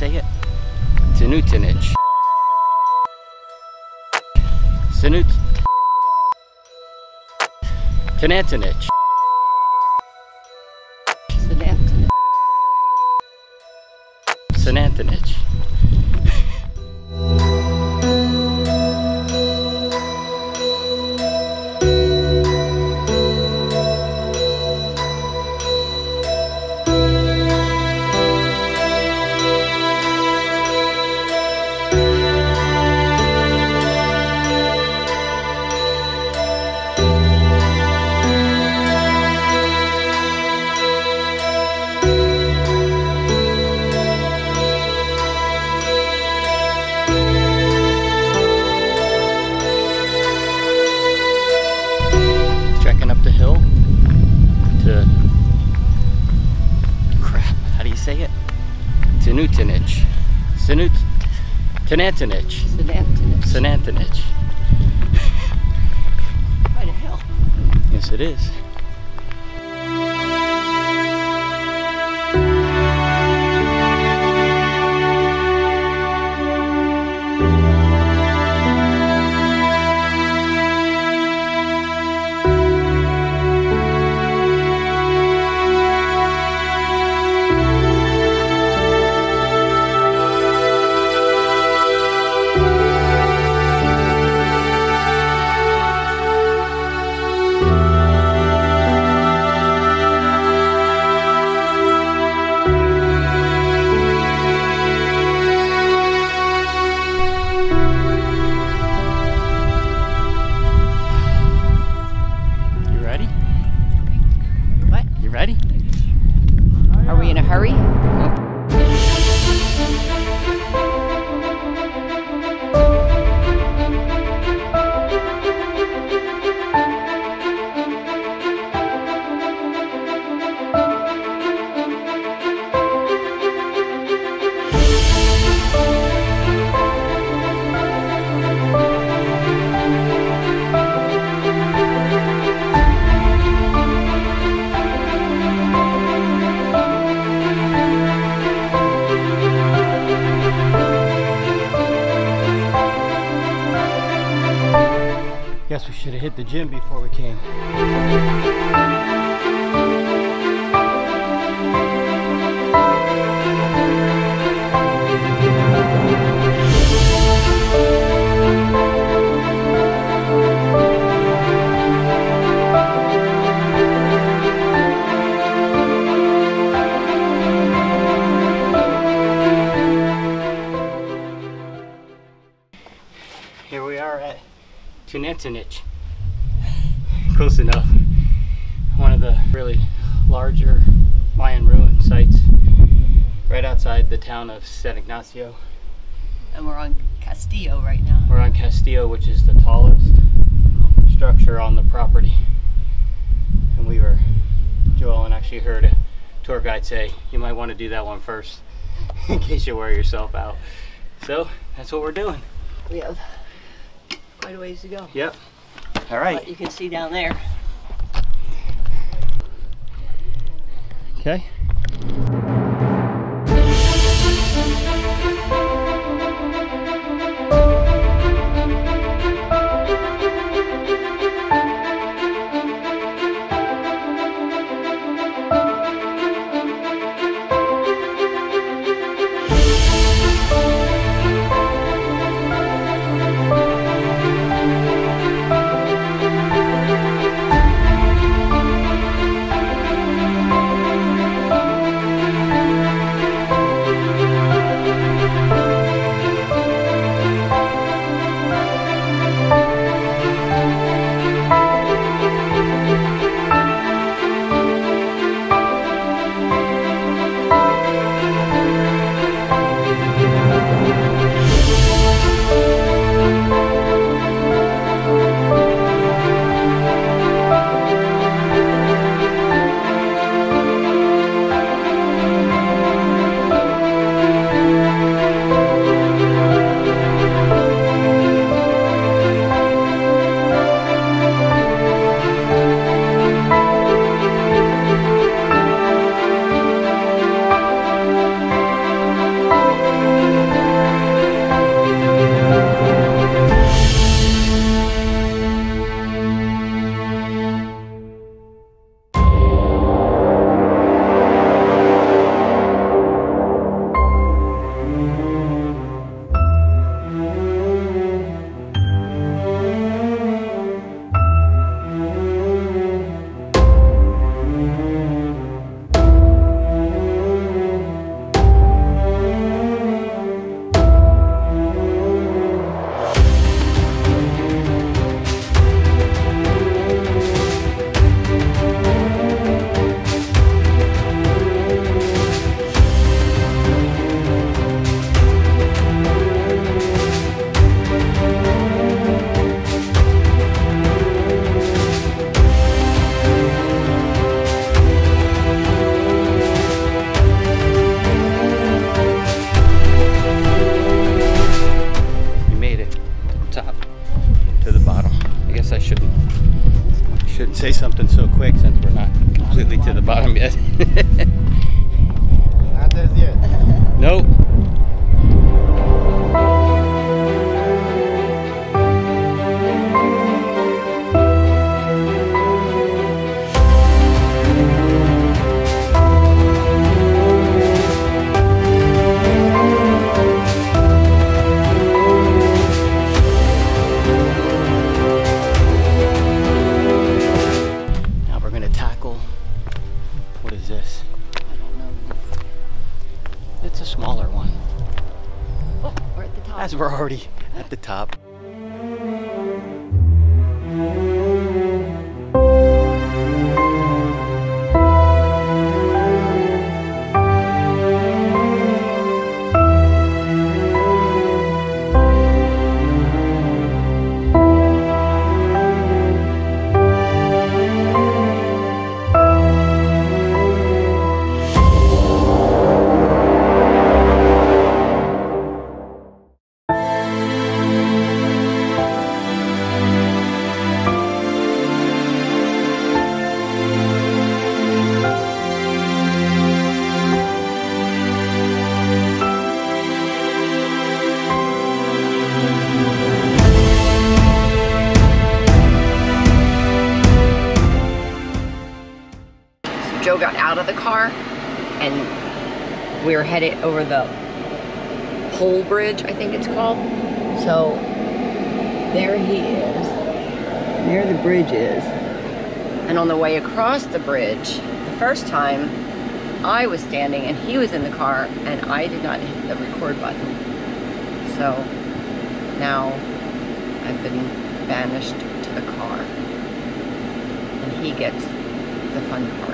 say it? Sanutinich. Sanut. Tenantinich. Sanantinich. Sanantinich. Sanutinich. Sanut. Tenantinich. Sanantinich. Sanantinich. Quite a hill. Yes, it is. Should have hit the gym before we came. Town of San Ignacio. And we're on Castillo right now. We're on Castillo, which is the tallest structure on the property. And we were, Joel and actually heard a tour guide say, you might want to do that one first in case you wear yourself out. So that's what we're doing. We have quite a ways to go. Yep. All right. But you can see down there. Okay. We're already at the top. We were headed over the pole bridge, I think it's called. So there he is. There the bridge is. And on the way across the bridge, the first time I was standing and he was in the car and I did not hit the record button. So now I've been banished to the car. And he gets the fun part.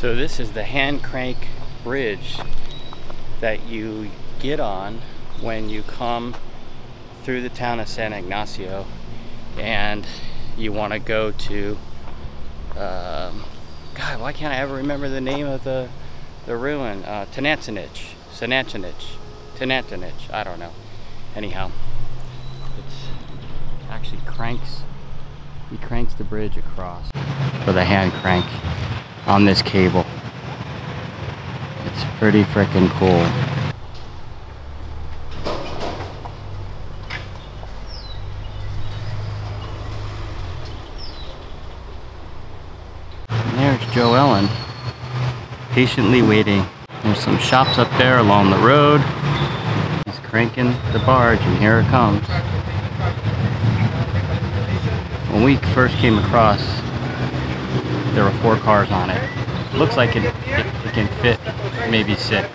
So this is the hand crank bridge that you get on when you come through the town of San Ignacio and you want to go to um, God why can't I ever remember the name of the the ruin? Uh, Tenancinich Senancinich Tenancinich I don't know. Anyhow it's actually cranks he cranks the bridge across with a hand crank on this cable. It's pretty freaking cool. And there's Jo Ellen, patiently waiting. There's some shops up there along the road. He's cranking the barge, and here it comes. When we first came across there were four cars on it. Looks like it, it, it can fit maybe six.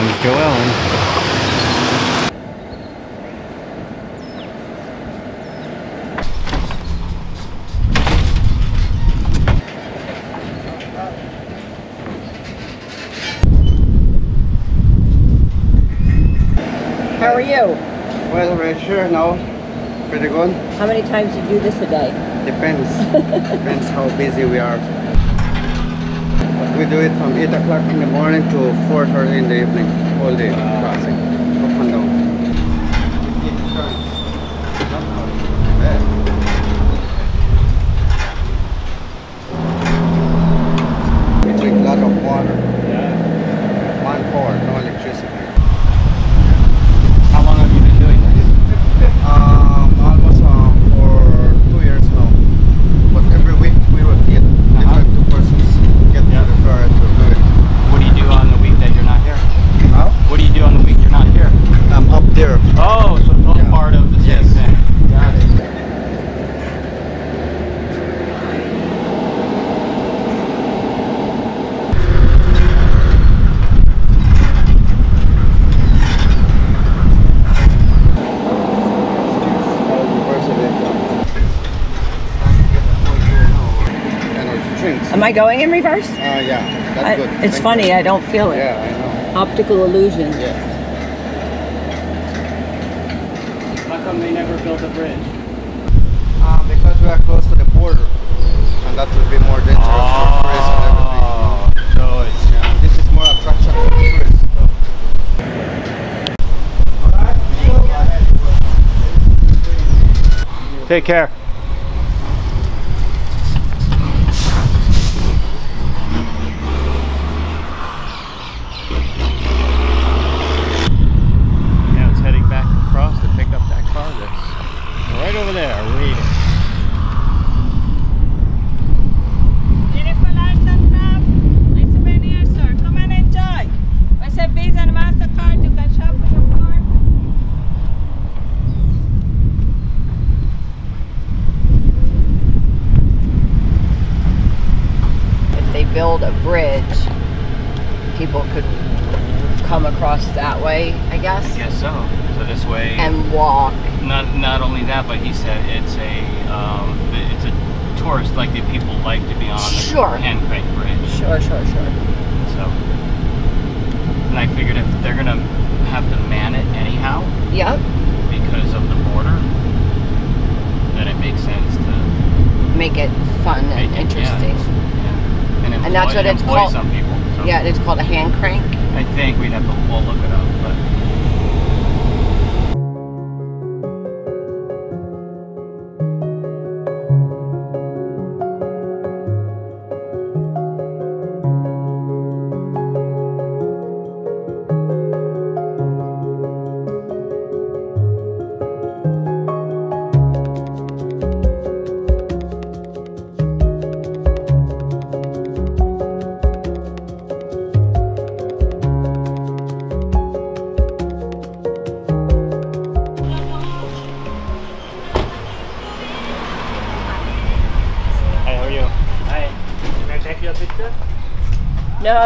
Comes Jo Ellen. How are you? Well, we're sure now. Pretty good. How many times do you do this a day? Depends. Depends how busy we are. We do it from 8 o'clock in the morning to 4.30 in the evening. All day ah, crossing. Up and down. We drink a lot of water. One pour, no electricity. How long have you been doing this? Um, almost um, for two years now. But every week we would get different two persons get Yeah. referred to do it. What do you do on the week that you're not here? Now, What do you do on the week you're not drinks. Am I going in reverse? Uh, yeah, that's I- good. it's Thank funny, you. I don't feel it. Yeah, I know. Optical illusion. Yeah. How come they never built a bridge? Uh, because we are close to the border, and that would be more dangerous for tourists and everything. so it's Yeah, this is more attraction for tourists. Take care. Now it's heading back across to pick up that car that's right over there waiting. Beautiful arts and craft. Nice souvenir, sir. Come and enjoy. With a Visa and MasterCard, you can shop with your card. If they build a bridge, people could come across that way, I guess, I guess so. So this way, and walk. not not only that, but he said it's a um, it's a tourist like the people like to be on the Sure. hand crank bridge. Sure, sure, sure. So, and I figured if they're gonna have to man it anyhow Yep. because of the border, then it makes sense to Make it fun and it interesting. Yeah. And, And that's what it's called. People. So Yeah, it's called a hand crank. I think we'd have to we'll look it up, but.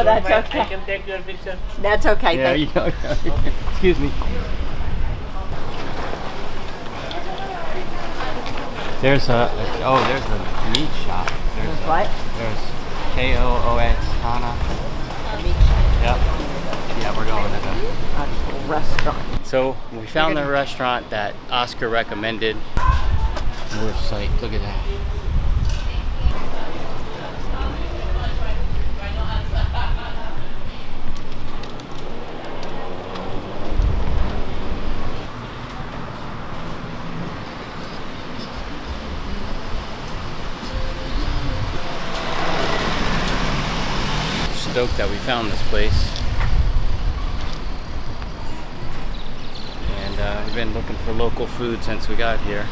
No, that's mind, I okay. can take your picture. That's okay. Yeah, Thank you, excuse me. There's a, oh, there's a meat shop. There's, There's a- what? There's K O O X Hana. Yep. Yeah, we're going to the. Actual restaurant. So we found the restaurant that Oscar recommended. We're psyched. Look at that. Stoked that we found this place. and uh, we've been looking for local food since we got here.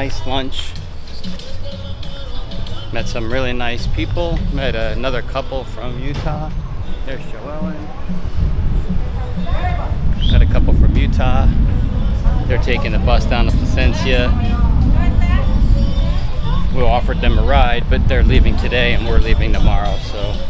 Nice lunch. Met some really nice people. Met another couple from Utah. There's Jo Ellen. Met a couple from Utah. They're taking the bus down to Placencia. We offered them a ride, but they're leaving today and we're leaving tomorrow, so.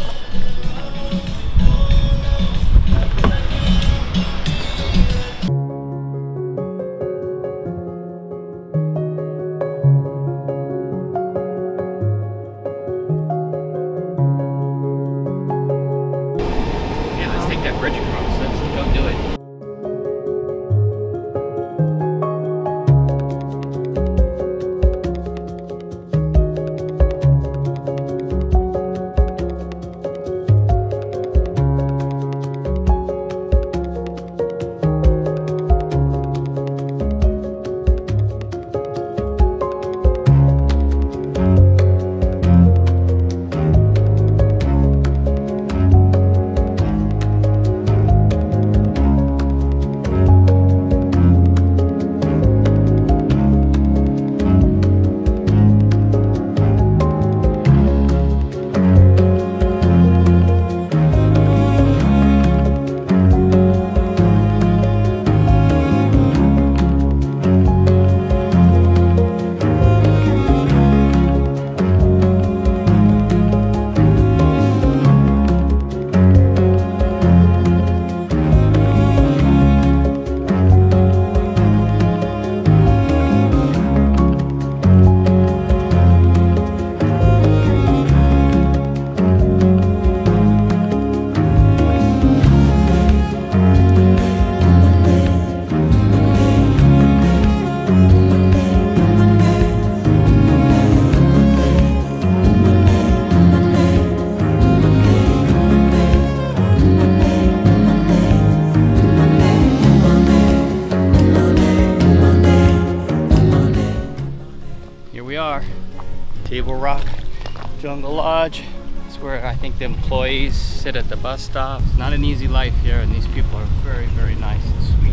Think the employees sit at the bus stop. It's not an easy life here, and these people are very, very nice and sweet.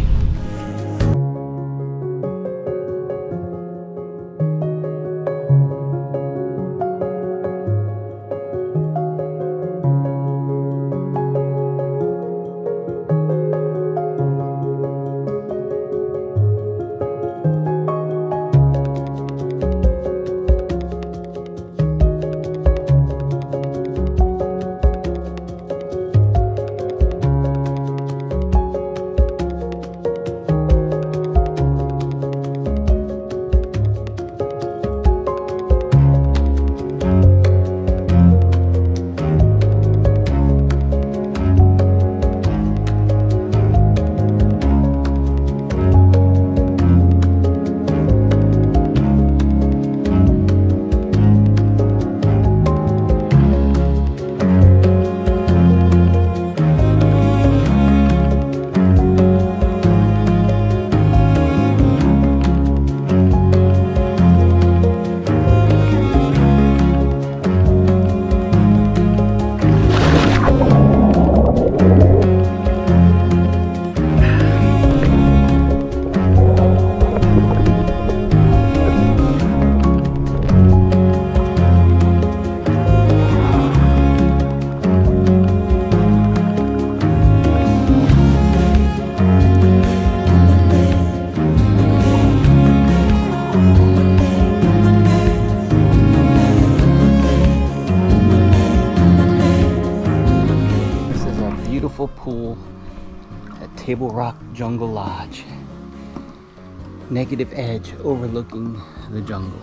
Beautiful pool at Table Rock Jungle Lodge. Negative edge overlooking the jungle.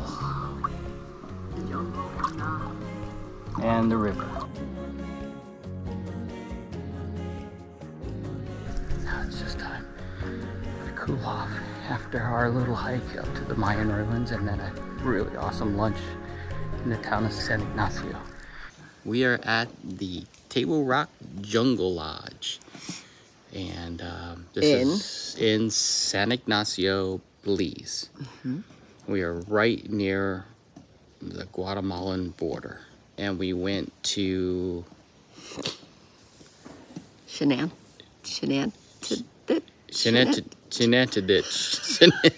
And the river. Now it's just time to cool off after our little hike up to the Mayan ruins and then a really awesome lunch in the town of San Ignacio. We are at the Table Rock Jungle Lodge. And um, this In? is in San Ignacio, Belize. We are right near the Guatemalan border. And we went to Shenan. Shenan. Chinantadich. Chinantadich. Shenan.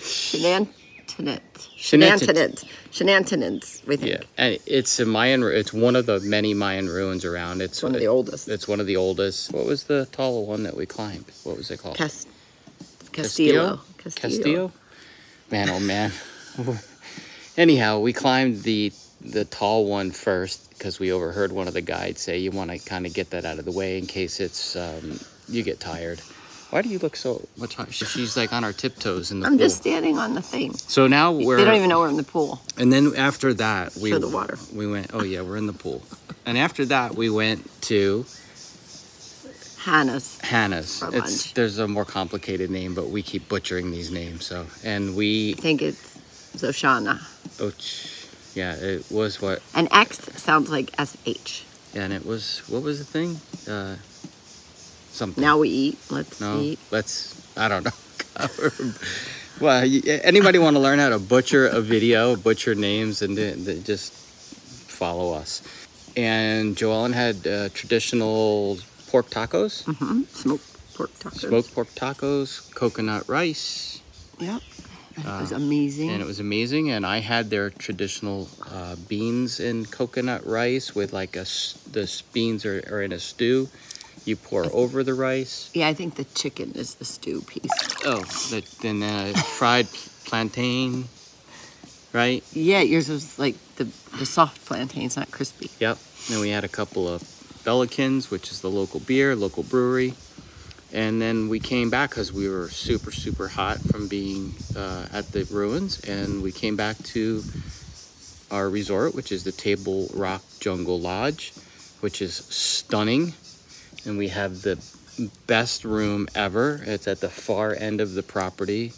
Shenantinent. Shenantinent, we think. Yeah, and it's a Mayan. It's one of the many Mayan ruins around. It's one of the oldest. It's one of the oldest. What was the tall one that we climbed? What was it called? Cas- Castillo. Castillo. Man, oh man. Anyhow, we climbed the the tall one first because we overheard one of the guides say you want to kind of get that out of the way in case it's um, you get tired. Why do you look so much? higher? She's like on our tiptoes in the I'm pool. just standing on the thing. so now we're. They don't even know we're in the pool. And then after that, we Show the water. We went. Oh yeah, we're in the pool. And after that, we went to Hannah's. Hannah's. For It's lunch. there's a more complicated name, but we keep butchering these names. So and we I think it's Zoshana. oh yeah, it was what An X sounds like SH. Yeah, and it was what was the thing? Uh, something. Now we eat. Let's no, eat. let's. I don't know. well, anybody want to learn how to butcher a video, butcher names, and just follow us. And Jo Ellen had uh, traditional pork tacos, Mm-hmm. Smoked pork tacos. smoked pork tacos, coconut rice, Yep. It was amazing. and it was amazing. And I had their traditional uh, beans and coconut rice with like a the beans are, are in a stew. You pour over the rice. yeah, I think the chicken is the stew piece. Oh, the, then uh, fried plantain, right? Yeah, yours was like the, the soft plantains, not crispy. Yep. Then we had a couple of Belikins, which is the local beer, local brewery. And then we came back because we were super, super hot from being uh, at the ruins. And we came back to our resort, which is the Table Rock Jungle Lodge, which is stunning. And we have the best room ever. It's at the far end of the property,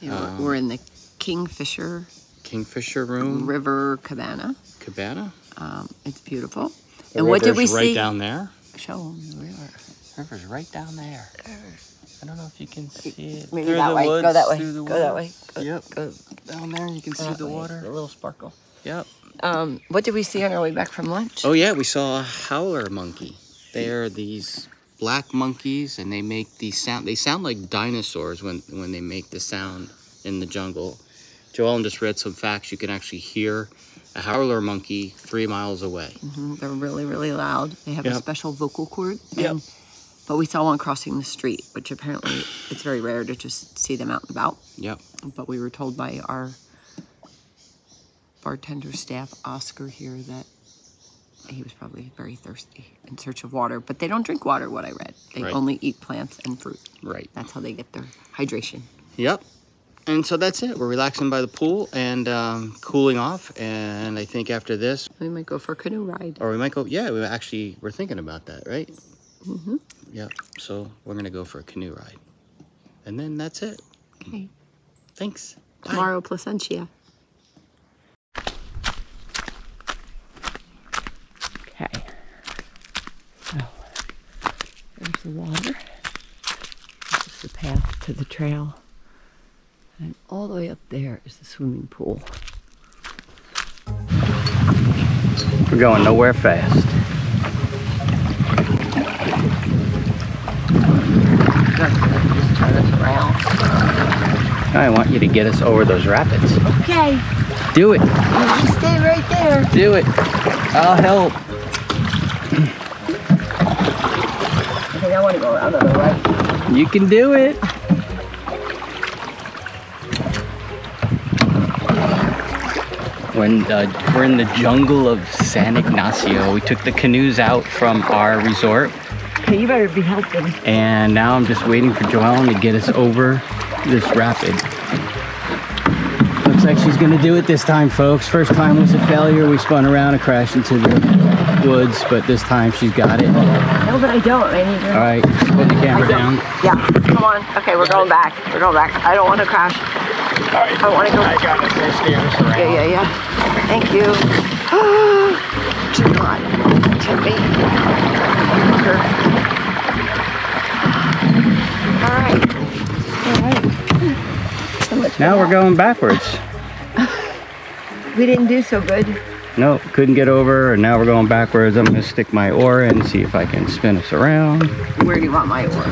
You know, Um, we're in the Kingfisher Kingfisher Room River Cabana. Cabana. Um, it's beautiful. The and what did we river's right see? down there. Show 'em the river. River's right down there. I don't know if you can see it. Maybe through that the way. woods, Go that way. through the Go that way. woods. Go, Yep. Go Down there, you can see the way. water. A little sparkle. Yep. Um, what did we see on our way back from lunch? Oh yeah, we saw a howler monkey. They are these black monkeys, and they make these sound. They sound like dinosaurs when when they make the sound in the jungle. Jo Ellen just read some facts. You can actually hear a howler monkey three miles away. Mhm, They're really, really loud. They have a special vocal cord. Yep. But we saw one crossing the street, which apparently it's very rare to just see them out and about. Yep. But we were told by our bartender staff, Oscar, here, that he was probably very thirsty in search of water. But they don't drink water, what I read. They Right. only eat plants and fruit. Right. That's how they get their hydration. Yep. And so that's it. We're relaxing by the pool and um, cooling off. And I think after this, We might go for a canoe ride. or we might go. Yeah, we actually we're thinking about that, right? Mm-hmm. Yep. So we're gonna go for a canoe ride, and then that's it. Okay. Thanks. Bye. Tomorrow, Placencia. Okay. So, there's the water. This is the path to the trail. And all the way up there is the swimming pool. We're going nowhere fast. Just turn us around. I want you to get us over those rapids. Okay. Do it. You just stay right there. Do it. I'll help. I think I want to go around on the right. You can do it. When uh, we're in the jungle of San Ignacio, we took the canoes out from our resort, Okay, you better be helping. and now I'm just waiting for Jo Ellen to get us over this rapid. Looks like she's gonna do it this time, folks. First time was a failure. We spun around and crashed into the woods, but this time she's got it. No, but I don't. I need your right, put the camera down. Yeah, come on. Okay, we're going back. We're going back. I don't want to crash. I want to go. I got it. First steer around. Yeah, yeah, yeah. Thank you. Do not tip me. All right. All right. So much Now we're that. going backwards. We didn't do so good. No, couldn't get over, and now we're going backwards. I'm gonna stick my oar in, see if I can spin us around. Where do you want my oar?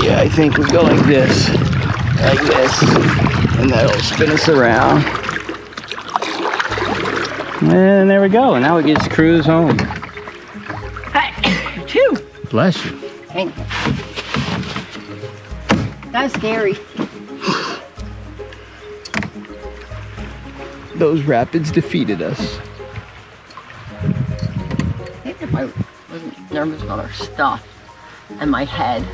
Yeah, I think we go like this, like this, and that'll spin us around. And there we go, and now we get to cruise home. Hey, two. Bless you. Thank you. That's scary. Those rapids defeated us. I think if I wasn't nervous about our stuff and my head,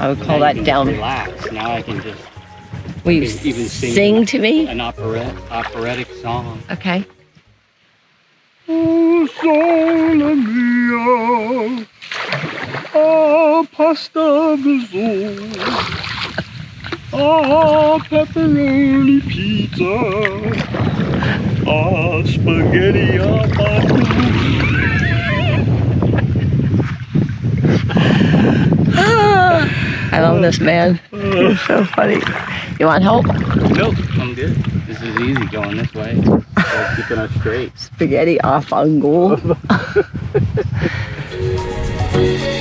I would call that down. Relax. Now I can just Will you Even- even sing- sing to me? an operet, operatic song. Okay. Oh, sole mia, a oh, pasta vazon, a oh, pepperoni pizza, a spaghetti a I love this man. He's so funny. You want help? Nope, I'm good. This is easy going this way. It's keeping us straight. Spaghetti off on goal.